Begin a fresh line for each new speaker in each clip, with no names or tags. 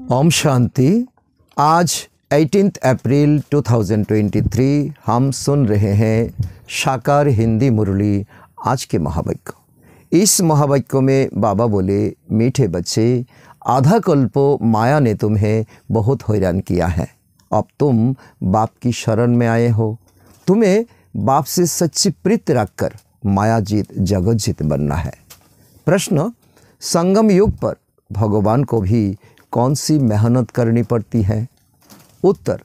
ओम शांति। आज 18 अप्रैल 2023 हम सुन रहे हैं शाकार हिंदी मुरली आज के महावाक्य इस महावाक्य में बाबा बोले, मीठे बच्चे, आधा कल्पो माया ने तुम्हें बहुत हैरान किया है। अब तुम बाप की शरण में आए हो। तुम्हें बाप से सच्ची प्रीत रखकर माया जीत, जगत जीत बनना है। प्रश्न, संगम युग पर भगवान को भी कौन सी मेहनत करनी पड़ती है? उत्तर,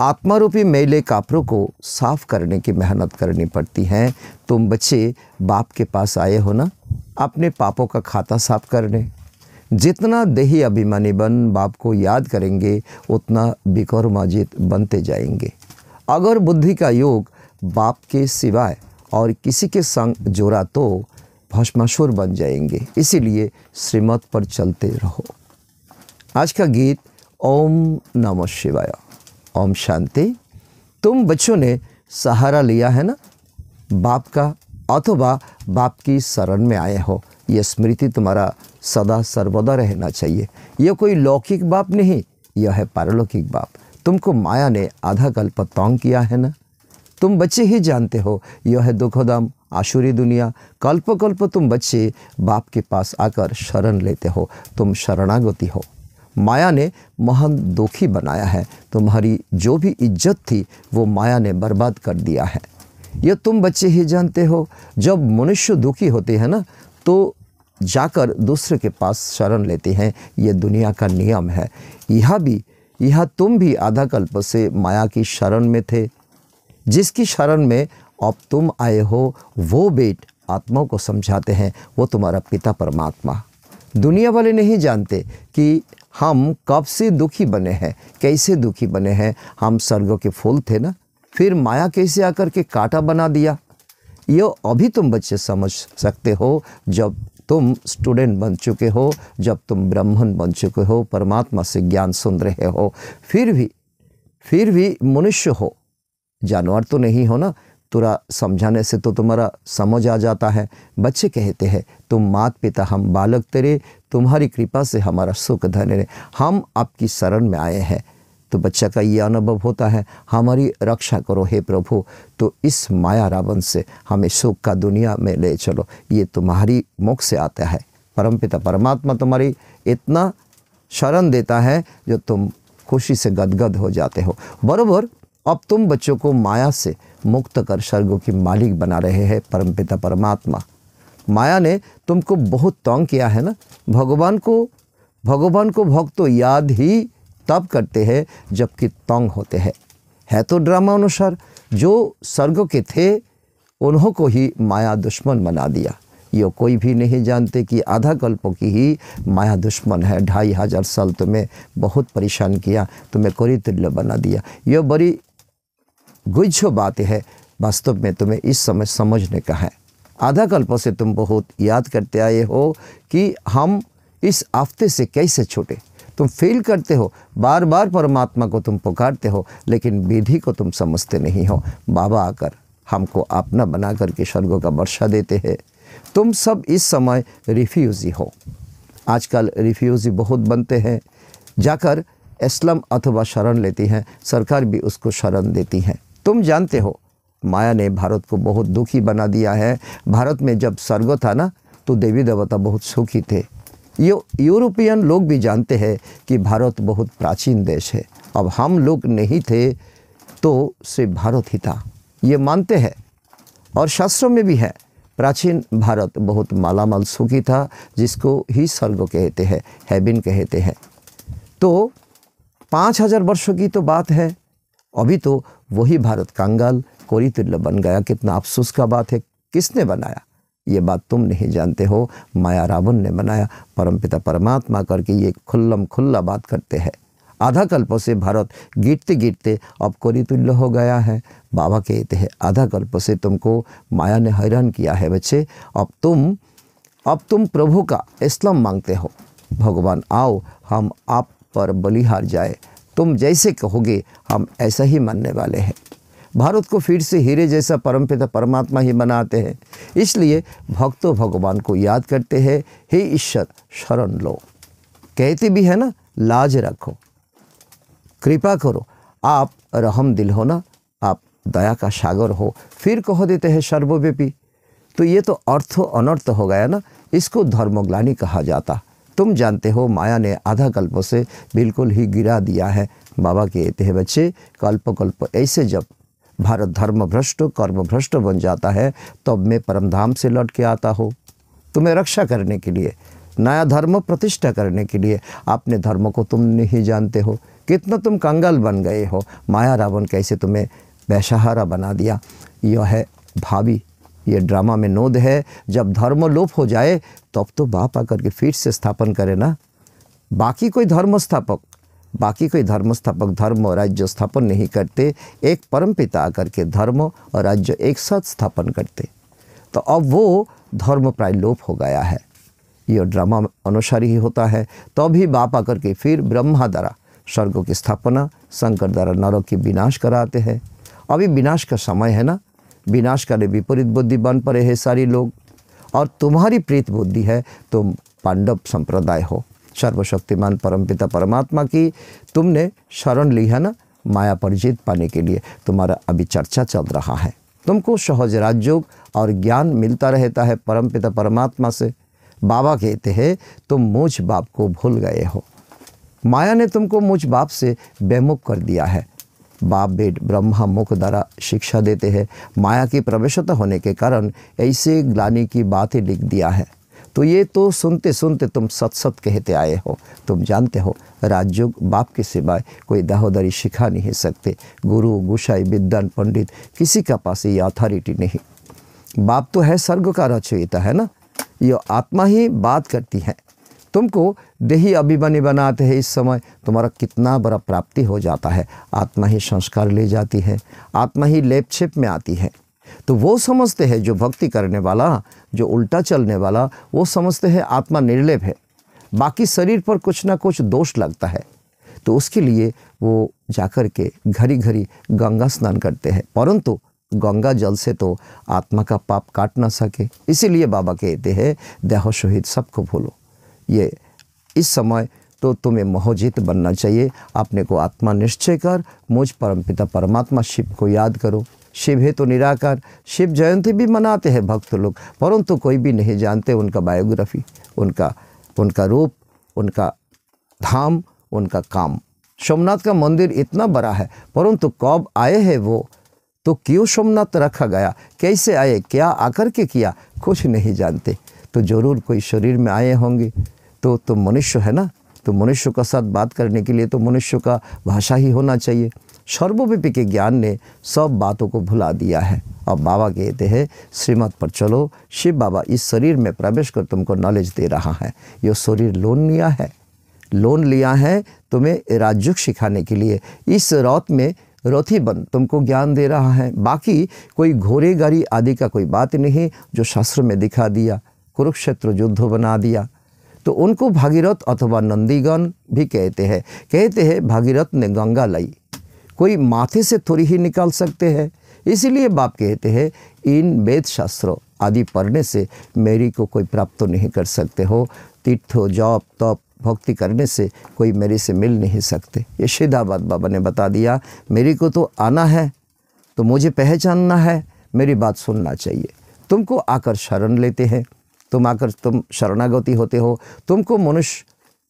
आत्मारूपी मेले कापरों को साफ़ करने की मेहनत करनी पड़ती है। तुम बच्चे बाप के पास आए हो ना? अपने पापों का खाता साफ़ करने। जितना देही अभिमानी बन बाप को याद करेंगे, उतना बिकौर माजिद बनते जाएँगे। अगर बुद्धि का योग बाप के सिवाय और किसी के संग जोड़ा तो भस्मासुर बन जाएँगे। इसीलिए श्रीमत पर चलते रहो। आज का गीत ओम नमः शिवाय, ओम शांति। तुम बच्चों ने सहारा लिया है ना? बाप का अथवा बाप की शरण में आए हो। यह स्मृति तुम्हारा सदा सर्वदा रहना चाहिए। यह कोई लौकिक बाप नहीं, यह है पारलौकिक बाप। तुमको माया ने आधा कल्प तोंग किया है ना? तुम बच्चे ही जानते हो, यह है दुखोदम, आशुरी दुनिया। कल्प कल्प तुम बच्चे बाप के पास आकर शरण लेते हो। तुम शरणागति हो। माया ने महान दुखी बनाया है, तुम्हारी जो भी इज़्ज़त थी, वो माया ने बर्बाद कर दिया है। यह तुम बच्चे ही जानते हो, जब मनुष्य दुखी होते हैं ना तो जाकर दूसरे के पास शरण लेते हैं। ये दुनिया का नियम है। यह भी, यह तुम भी आधा कल्प से माया की शरण में थे। जिसकी शरण में अब तुम आए हो, वो बेट आत्माओं को समझाते हैं, वो तुम्हारा पिता परमात्मा। दुनिया वाले नहीं जानते कि हम कब से दुखी बने हैं? कैसे दुखी बने हैं? हम स्वर्ग के फूल थे ना? फिर माया कैसे आकर के कांटा बना दिया? ये अभी तुम बच्चे समझ सकते हो, जब तुम स्टूडेंट बन चुके हो, जब तुम ब्राह्मण बन चुके हो, परमात्मा से ज्ञान सुन रहे हो, फिर भी फिर भी मनुष्य हो। जानवर तो नहीं हो ना? तुरा समझाने से तो तुम्हारा समझ आ जाता है। बच्चे कहते हैं, तुम मात पिता हम बालक तेरे तुम्हारी कृपा से हमारा सुख धन हम आपकी शरण में आए हैं। तो बच्चा का ये अनुभव होता है, हमारी रक्षा करो हे प्रभु। तो इस माया रावण से हमें सुख का दुनिया में ले चलो। ये तुम्हारी मुख से आता है। परमपिता, परमात्मा तुम्हारी इतना शरण देता है जो तुम खुशी से गदगद हो जाते हो। बरोबर, अब तुम बच्चों को माया से मुक्त कर स्वर्गों की मालिक बना रहे हैं परमपिता, परमात्मा। माया ने तुमको बहुत तंग किया है ना? भगवान को भगवान को भक्त तो याद ही तब करते हैं जबकि तंग होते हैं। है तो ड्रामा अनुसार, जो स्वर्ग के थे, उन्हों को ही माया दुश्मन बना दिया। ये कोई भी नहीं जानते कि आधा कल्पों की ही माया दुश्मन है। ढाई हज़ार साल तुम्हें बहुत परेशान किया, तुम्हें कोरी तुल्य बना दिया। ये बड़ी गुज्जो बात है। वास्तव में तुम्हें इस समय समझने का है। आधा कल्प से तुम बहुत याद करते आए हो कि हम इस आफ्ते से कैसे छूटे। तुम फील करते हो बार बार परमात्मा को तुम पुकारते हो, लेकिन विधि को तुम समझते नहीं हो। बाबा आकर हमको अपना बना करके स्वर्गों का वर्षा देते हैं। तुम सब इस समय रिफ्यूज़ी हो। आजकल रिफ्यूज़ी बहुत बनते हैं। जाकर इस्लाम अथवा शरण लेती हैं, सरकार भी उसको शरण देती हैं। तुम जानते हो माया ने भारत को बहुत दुखी बना दिया है। भारत में जब स्वर्ग था ना तो देवी देवता बहुत सुखी थे। ये, यूरोपियन लोग भी जानते हैं कि भारत बहुत प्राचीन देश है। अब हम लोग नहीं थे तो सिर्फ़ भारत ही था। ये मानते हैं। और शास्त्रों में भी है, प्राचीन भारत बहुत मालामाल सुखी था, जिसको ही स्वर्ग कहते हैं, हैबिन कहते हैं। तो पाँच हज़ार वर्षों की तो बात है। अभी तो वही भारत कंगाल कोरी तुल्य बन गया। कितना अफसोस का बात है। किसने बनाया? ये बात तुम नहीं जानते हो। माया रावण ने बनाया। परमपिता परमात्मा करके ये खुल्लम खुल्ला बात करते हैं। आधा कल्पों से भारत गिरते गिरते अब कोरी तुल्य हो गया है। बाबा कहते हैं, आधा कल्प से तुमको माया ने हैरान किया है बच्चे। अब तुम अब तुम प्रभु का इस्लाम मांगते हो। भगवान आओ, हम आप पर बलिहार जाए। तुम जैसे कहोगे, हम ऐसा ही मानने वाले हैं। भारत को फिर से हीरे जैसा परमपिता परमात्मा ही बनाते हैं। इसलिए भक्तों भगवान को याद करते हैं, हे ईश्वर, शरण लो। कहते भी है ना, लाज रखो। कृपा करो। आप रहम दिल हो ना, आप दया का सागर हो। फिर कह देते हैं सर्वव्यापी। तो ये तो अर्थ अनर्थ हो गया ना, इसको धर्मग्लानी कहा जाता। तुम जानते हो, माया ने आधा कल्प से बिल्कुल ही गिरा दिया है। बाबा कहते हैं, बच्चे कल्प कल्प ऐसे जब भारत धर्म भ्रष्ट कर्म भ्रष्ट बन जाता है तब मैं परमधाम से लौट के आता हो। तुम्हें रक्षा करने के लिए नया धर्म प्रतिष्ठा करने के लिए अपने धर्म को तुम नहीं जानते हो। कितना तुम कंगाल बन गए हो। माया रावण कैसे तुम्हें बेसहारा बना दिया। यह है भावी। ये ड्रामा में नोद है जब धर्म लोप हो जाए तब तो, तो बाप आकर के फिर से स्थापन करे ना। बाकी कोई धर्म स्थापक बाकी कोई धर्म स्थापक धर्म और राज्य स्थापन नहीं करते। एक परम पिता आकर के धर्म और राज्य एक साथ स्थापन करते। तो अब वो धर्म प्राय लोप हो गया है। यह ड्रामा अनुसार ही होता है। तो भी बाप आकर के फिर ब्रह्मा द्वारा स्वर्ग की स्थापना शंकर द्वारा नरक की विनाश कराते हैं। अभी विनाश का समय है ना? विनाश करे विपरीत बुद्धि बन पड़े हैं सारी लोग। और तुम्हारी प्रीत बुद्धि है, तुम पांडव संप्रदाय हो। सर्वशक्तिमान परमपिता परमात्मा की, तुमने शरण ली है ना, माया पर जीत पाने के लिए। तुम्हारा अभी चर्चा चल रहा है। तुमको सहज राजयोग और ज्ञान मिलता रहता है परमपिता परमात्मा से। बाबा कहते हैं, तुम मुझ बाप को भूल गए हो। माया ने तुमको मुझ बाप से बेमुख कर दिया है। बाप बेट ब्रह्मा मुख द्वारा शिक्षा देते हैं। माया की प्रवेशता होने के कारण ऐसे ग्लानी की बात ही लिख दिया है। तो ये तो सुनते सुनते तुम सत सत कहते आए हो। तुम जानते हो, राजयोग बाप के सिवाय कोई दाहोदारी सिखा नहीं सकते। गुरु, गुसाई, विद्वान, पंडित, किसी का पास ये अथॉरिटी नहीं। बाप तो है स्वर्ग का रचयिता, है ना? ये आत्मा ही बात करती है। तुमको देही अभिमानी बनाते हैं इस समय। तुम्हारा कितना बड़ा प्राप्ति हो जाता है। आत्मा ही संस्कार ले जाती है। आत्मा ही लेपछेप में आती है। तो वो समझते हैं जो भक्ति करने वाला, जो उल्टा चलने वाला, वो समझते हैं आत्मा निर्लेप है। बाकी शरीर पर कुछ ना कुछ दोष लगता है। तो उसके लिए वो जाकर के घड़ी घड़ी गंगा स्नान करते हैं। परंतु गंगा जल से तो आत्मा का पाप काट ना सके। इसीलिए बाबा कहते हैं, देह शहीद सबको भूलो। ये, इस समय तो तुम्हें मोहजित बनना चाहिए। अपने को आत्मा निश्चय कर, मुझ परमपिता परमात्मा शिव को याद करो। शिव है तो निराकार। शिव जयंती भी मनाते हैं भक्त लोग, परंतु कोई भी नहीं जानते उनका बायोग्राफी उनका उनका रूप, उनका धाम, उनका काम। सोमनाथ का मंदिर इतना बड़ा है, परंतु कब आए हैं वो? तो क्यों सोमनाथ रखा गया? कैसे आए? क्या आकर के किया? कुछ नहीं जानते। तो ज़रूर कोई शरीर में आए होंगे। तो तो मनुष्य है ना? तो मनुष्य का साथ बात करने के लिए तो मनुष्य का भाषा ही होना चाहिए। सर्वव्यापी के ज्ञान ने सब बातों को भुला दिया है। अब बाबा कहते हैं, श्रीमत पर चलो, शिव बाबा इस शरीर में प्रवेश कर तुमको नॉलेज दे रहा है। ये शरीर लोन लिया है। लोन लिया है तुम्हें राजयुग सिखाने के लिए। इस रौत में रथी बन तुमको ज्ञान दे रहा है। बाकी कोई घोड़े गाड़ी आदि का कोई बात नहीं, जो शास्त्र में दिखा दिया, कुरुक्षेत्र युद्ध बना दिया। तो उनको भागीरथ अथवा नंदीगण भी कहते हैं। कहते हैं, भागीरथ ने गंगा लाई। कोई माथे से थोड़ी ही निकाल सकते हैं। इसीलिए बाप कहते हैं, इन वेद शास्त्रों आदि पढ़ने से मेरी को कोई प्राप्त तो नहीं कर सकते हो। तीर्थ, जप, तप, भक्ति करने से कोई मेरे से मिल नहीं सकते। ये बात बाबा ने बता दिया, मेरी को तो आना है तो मुझे पहचानना है, मेरी बात सुनना चाहिए। तुमको आकर शरण लेते हैं, तुम आकर तुम शरणागति होते हो। तुमको मनुष्य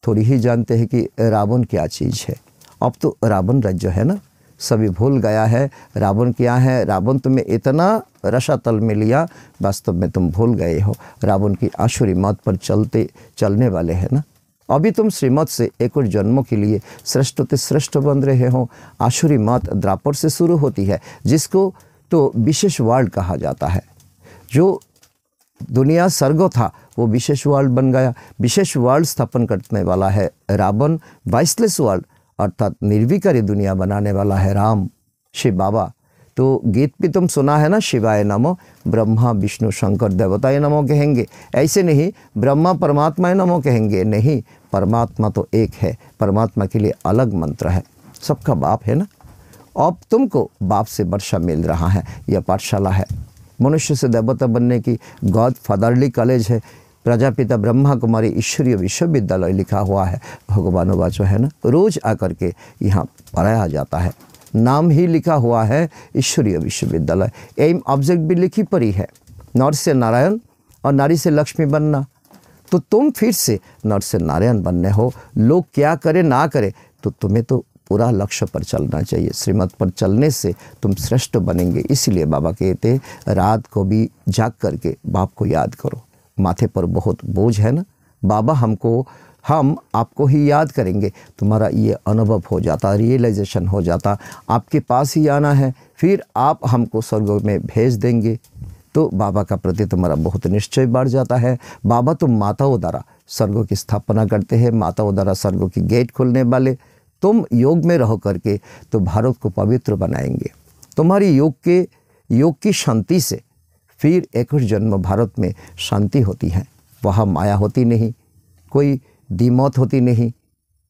थोड़ी ही जानते हैं कि रावण क्या चीज़ है। अब तो रावण राज्य है ना? सभी भूल गया है, रावण क्या है, रावण तुम्हें इतना रसातल में लिया, वास्तव में तुम भूल गए हो। रावण की आशुरी मत पर चलते, चलने वाले हैं ना? अभी तुम श्रीमत से एक और जन्मों के लिए श्रेष्ठ ते श्रेष्ठ बन रहे हो। आशुरी मत द्रापर से शुरू होती है, जिसको तो विशेष वर्ल्ड कहा जाता है। जो दुनिया सर्गो था, वो विशेष वर्ल्ड बन गया। विशेष वर्ल्ड स्थापन करने वाला है रावण वाइसलेस वर्ल्ड अर्थात निर्विकारी दुनिया बनाने वाला है राम, शिव बाबा। तो गीत भी तुम सुना है ना? शिवाय नमो, ब्रह्मा, विष्णु, शंकर देवताए नमो कहेंगे। ऐसे नहीं, ब्रह्मा, परमात्मा नमो कहेंगे। नहीं, परमात्मा तो एक है। परमात्मा के लिए अलग मंत्र है। सबका बाप है ना? अब तुमको बाप से वर्षा मिल रहा है। यह पाठशाला है। मनुष्य से देवता बनने की गॉड फादरली कॉलेज है। प्रजापिता ब्रह्मा कुमारी ईश्वरीय विश्वविद्यालय लिखा हुआ है। भगवान वाचो है ना? रोज आकर के यहाँ पढ़ाया जाता है। नाम ही लिखा हुआ है ईश्वरीय विश्वविद्यालय। एम ऑब्जेक्ट भी लिखी पड़ी है। नर से नारायण और नारी से लक्ष्मी बनना। तो तुम फिर से नर से नारायण बनने हो। लोग क्या करे, ना करे तो तुम्हें तो पूरा लक्ष्य पर चलना चाहिए। श्रीमत पर चलने से तुम श्रेष्ठ बनेंगे। इसलिए बाबा कहते रात को भी जाग करके बाप को याद करो। माथे पर बहुत बोझ है ना? बाबा हमको, हम आपको ही याद करेंगे। तुम्हारा ये अनुभव हो जाता रियलाइजेशन हो जाता। आपके पास ही आना है, फिर आप हमको स्वर्ग में भेज देंगे। तो बाबा का प्रति तुम्हारा बहुत निश्चय बढ़ जाता है। बाबा तो माताओं द्वारा स्वर्गों की स्थापना करते हैं माताओं द्वारा स्वर्गों की गेट खोलने वाले। तुम योग में रहो करके तो भारत को पवित्र बनाएँगे। तुम्हारी योग के, योग की शांति से फिर एक जन्म भारत में शांति होती है। वहाँ माया होती नहीं, कोई दिमौत होती नहीं,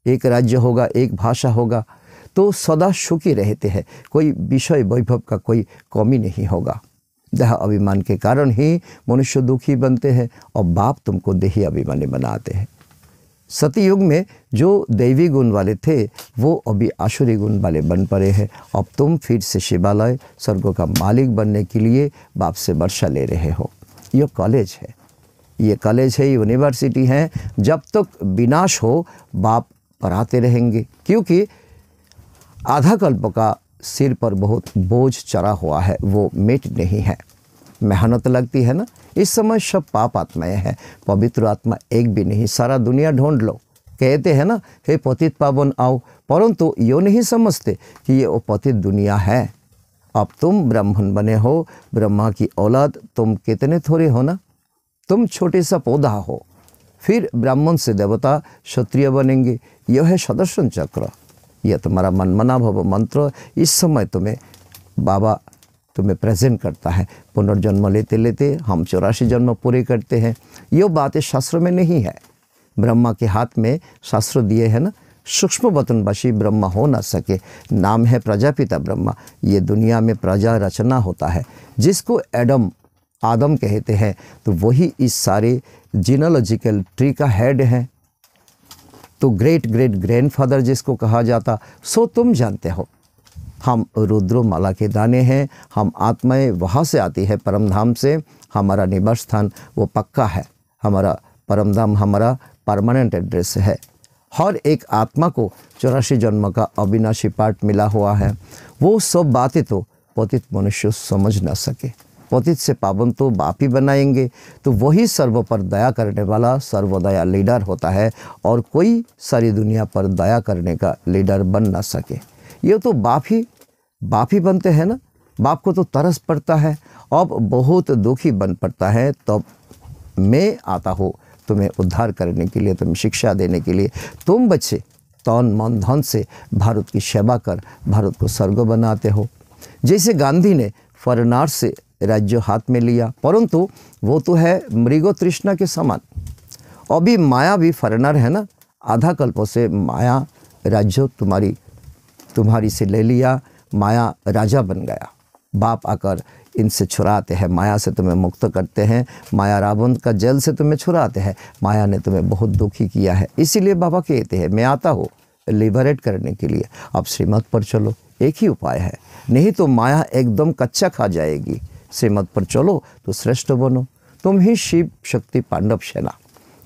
एक राज्य होगा, एक भाषा होगा तो सदा सुखी रहते हैं, कोई विषय वैभव का कोई कमी नहीं होगा। देह अभिमान के कारण ही मनुष्य दुखी बनते हैं और बाप तुमको देही अभिमानी बनाते हैं। सतयुग में जो दैवी गुण वाले थे, वो अभी आसुरी गुण वाले बन पड़े हैं। अब तुम फिर से शिवालय, स्वर्गों का मालिक बनने के लिए बाप से वर्षा ले रहे हो। यह कॉलेज है। ये कॉलेज है, यूनिवर्सिटी है। जब तक विनाश हो, बाप पढ़ाते रहेंगे। क्योंकि आधा कल्प का सिर पर बहुत बोझ चढ़ा हुआ है, वो मिट नहीं है। मेहनत लगती है ना, इस समय सब पाप आत्माएँ हैं, पवित्र आत्मा एक भी नहीं, सारा दुनिया ढूंढ लो। कहते हैं ना, हे पतित पावन, आओ। परंतु यो नहीं समझते कि ये वो पतित दुनिया है। अब तुम ब्राह्मण बने हो, ब्रह्मा की औलाद, तुम कितने थोड़े हो ना? तुम छोटे सा पौधा हो। फिर ब्राह्मण से देवता क्षत्रिय बनेंगे। यह है सदर्शन चक्र। यह तुम्हारा मनमना भव मंत्र। इस समय तुम्हें बाबा तुम्हें प्रेजेंट करता है। पुनर्जन्म लेते लेते हम चौरासी जन्म पूरे करते हैं। ये बातें शास्त्र में नहीं है। ब्रह्मा के हाथ में शास्त्र दिए हैं ना, सूक्ष्म वतनवासी ब्रह्मा हो ना सके। नाम है प्रजापिता ब्रह्मा। ये दुनिया में प्रजा रचना होता है। जिसको एडम, आदम कहते हैं तो वही इस सारे जीनोलॉजिकल ट्री का हेड है। तो ग्रेट ग्रेट ग्रैंडफादर जिसको कहा जाता, सो तुम जानते हो। हम रुद्रमाला के दाने हैं, हम आत्माएँ वहाँ से आती है परम धाम से, हमारा निवास स्थान वो पक्का है, हमारा परम धाम हमारा परमानेंट एड्रेस है। हर एक आत्मा को चौरासी जन्म का अविनाशी पाठ मिला हुआ है। वो सब बातें तो पतित मनुष्य समझ ना सके। पतित से पावन तो बाप ही बनाएँगे तो वही सर्व पर दया करने वाला सर्वदया लीडर होता है और कोई सारी दुनिया पर दया करने का लीडर बन ना सके। ये तो बाप ही बाप ही बनते हैं ना? बाप को तो तरस पड़ता है। अब बहुत दुखी बन पड़ता है, तब तो मैं आता हो तुम्हें उद्धार करने के लिए, तुम्हें शिक्षा देने के लिए। तुम बच्चे, तौन, मन, धन से भारत की सेवा कर, भारत को स्वर्ग बनाते हो। जैसे गांधी ने फरनार से राज्य हाथ में लिया, परंतु वो तो है मृगो तृष्णा के समान। अभी माया भी फरनर है ना? आधा कल्पों से माया, राज्य तुम्हारी तुम्हारी से ले लिया, माया राजा बन गया। बाप आकर इनसे छुड़ाते हैं, माया से तुम्हें मुक्त करते हैं, माया रावण का जल से तुम्हें छुड़ाते हैं, माया ने तुम्हें बहुत दुखी किया है, इसीलिए बाबा कहते हैं, मैं आता हूँ लिबरेट करने के लिए। अब श्रीमत पर चलो, एक ही उपाय है, नहीं तो माया एकदम कच्चा खा जाएगी। श्रीमत पर चलो तो श्रेष्ठ बनो, तुम ही शिव शक्ति पांडव सेना।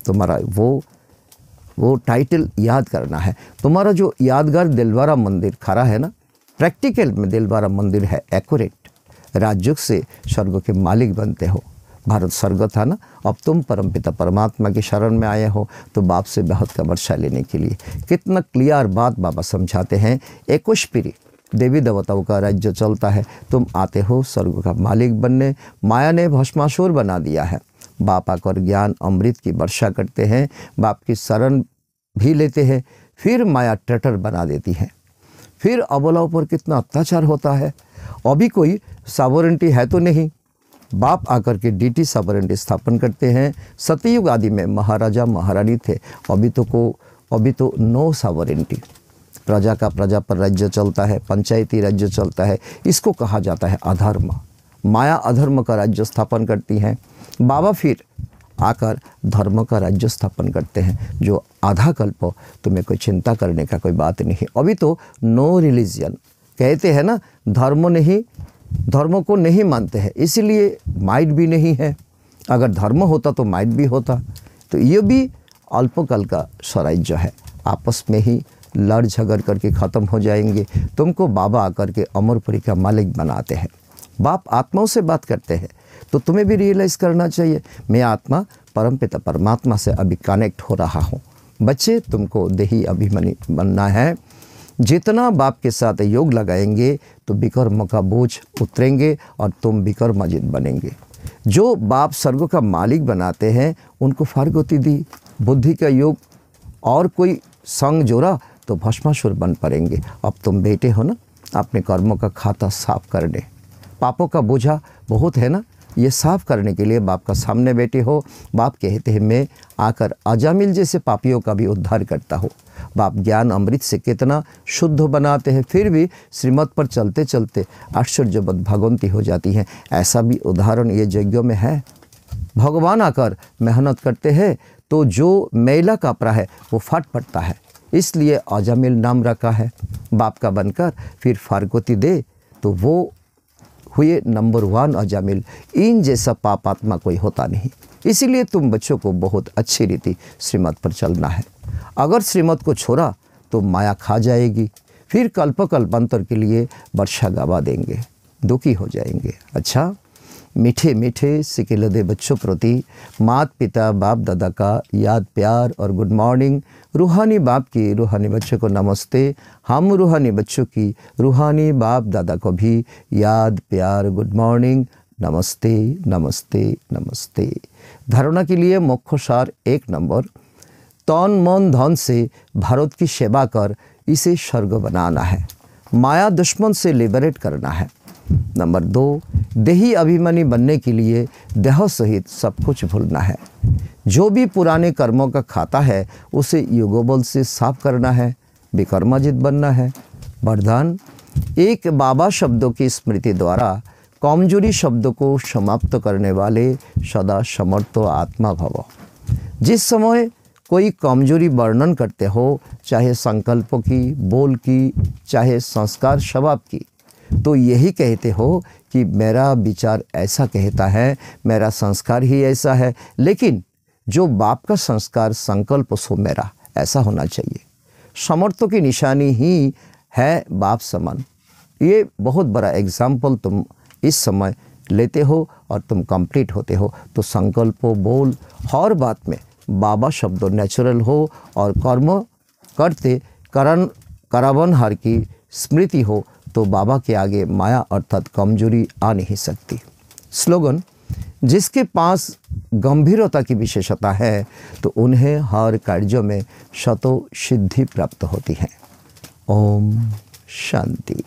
तुम्हारा वो वो टाइटल याद करना है। तुम्हारा जो यादगार दिलवारा मंदिर खड़ा है ना प्रैक्टिकल में दिलवारा मंदिर है एक्यूरेट राजयुग से स्वर्ग के मालिक बनते हो। भारत स्वर्ग था ना, अब तुम परमपिता परमात्मा की शरण में आए हो तो बाप से बहुत का वर्षा लेने के लिए। कितना क्लियर बात बाबा समझाते हैं। पीढ़ी देवी देवताओं का राज्य चलता है। तुम आते हो स्वर्ग का मालिक बनने। माया ने भस्मासुर बना दिया है। बाप आकर ज्ञान अमृत की वर्षा करते हैं, बाप की शरण भी लेते हैं, फिर माया टटर बना देती है। फिर अबलाओं पर कितना अत्याचार होता है। अभी कोई सावरेंटी है तो नहीं। बाप आकर के डीटी सावरेंटी स्थापन करते हैं। सतयुग आदि में महाराजा, महारानी थे। अभी तो को, अभी तो नो सावरेंटी। प्रजा का प्रजा पर राज्य चलता है, पंचायती राज्य चलता है। इसको कहा जाता है अधर्म माया अधर्म का राज्य स्थापन करती हैं। बाबा फिर आकर धर्म का राज्य स्थापन करते हैं, जो आधा कल्प तुम्हें कोई चिंता करने का कोई बात नहीं। अभी तो नो रिलीजियन कहते हैं ना, धर्म नहीं, धर्म को नहीं मानते हैं, इसीलिए माइट भी नहीं है। अगर धर्म होता तो माइट भी होता। तो ये भी अल्पकाल का स्वराज्य है। आपस में ही लड़ झगड़ करके ख़त्म हो जाएँगे। तुमको बाबा आकर के अमरपुरी का मालिक बनाते हैं। बाप आत्माओं से बात करते हैं तो तुम्हें भी रियलाइज़ करना चाहिए, मैं आत्मा परमपिता, परमात्मा से अभी कनेक्ट हो रहा हूँ। बच्चे, तुमको देही अभिमनी बनना है। जितना बाप के साथ योग लगाएँगे तो विकर्म का बोझ उतरेंगे और तुम विकर्म मजिद बनेंगे। जो बाप स्वर्ग का मालिक बनाते हैं, उनको फारगति दी, बुद्धि का योग और कोई संग जोड़ा तो भस्मासुर बन पड़ेंगे। अब तुम बेटे हो ना, अपने कर्मों का खाता साफ़ कर दे पापों का बोझा बहुत है ना? ये साफ़ करने के लिए बाप का सामने बैठे हो। बाप कहते हैं, मैं आकर अजामिल जैसे पापियों का भी उद्धार करता हो। बाप ज्ञान अमृत से कितना शुद्ध बनाते हैं। फिर भी श्रीमत पर चलते चलते आश्चर्यबद्ध भगवंती हो जाती हैं। ऐसा भी उदाहरण ये यज्ञों में है। भगवान आकर मेहनत करते हैं तो जो मेला कापरा है, वो फट पड़ता है। इसलिए अजामिल नाम रखा है। बाप का बनकर फिर फारगोती दे तो वो हुए नंबर वन और अजामिल। इन जैसा पाप आत्मा कोई होता नहीं। इसीलिए तुम बच्चों को बहुत अच्छी रीति श्रीमत पर चलना है। अगर श्रीमत को छोड़ा तो माया खा जाएगी। फिर कल्प कल्पांतर के लिए वर्षा गवा देंगे। दुखी हो जाएँगे। अच्छा? मीठे मीठे सिकेलदे बच्चों प्रति मात पिता बाप दादा का याद, प्यार और गुड मॉर्निंग। रूहानी बाप की रूहानी बच्चों को नमस्ते। हम रूहानी बच्चों की रूहानी बाप दादा को भी याद, प्यार, गुड मॉर्निंग। नमस्ते नमस्ते नमस्ते। धारणा के लिए मुख्य सार एक नंबर। तन, मन, धन से भारत की सेवा कर, इसे स्वर्ग बनाना है। माया दुश्मन से लिबरेट करना है। नंबर दो, देही अभिमानी बनने के लिए देह सहित सब कुछ भूलना है। जो भी पुराने कर्मों का खाता है, उसे युगोबल से साफ़ करना है, विकर्माजित बनना है। वरदान, एक बाबा शब्दों की स्मृति द्वारा कमज़ोरी शब्दों को समाप्त करने वाले सदा समर्थ आत्मा भव। जिस समय कोई कमज़ोरी वर्णन करते हो, चाहे संकल्पों की, बोल की, चाहे संस्कार स्वभाव की तो यही कहते हो कि मेरा विचार ऐसा कहता है, मेरा संस्कार ही ऐसा है, लेकिन जो बाप का संस्कार, संकल्प, सो मेरा, ऐसा होना चाहिए। समर्थों की निशानी ही है बाप समान। ये बहुत बड़ा एग्ज़ाम्पल तुम इस समय लेते हो और तुम कंप्लीट होते हो। तो संकल्प बोल, हर बात में बाबा शब्द नेचुरल हो और कर्म करते, करण, करावन हर की स्मृति हो तो बाबा के आगे माया अर्थात कमज़ोरी आ नहीं सकती। स्लोगन, जिसके पास गंभीरता की विशेषता है तो उन्हें हर कार्यों में शतो सिद्धि प्राप्त होती है। ओम शांति।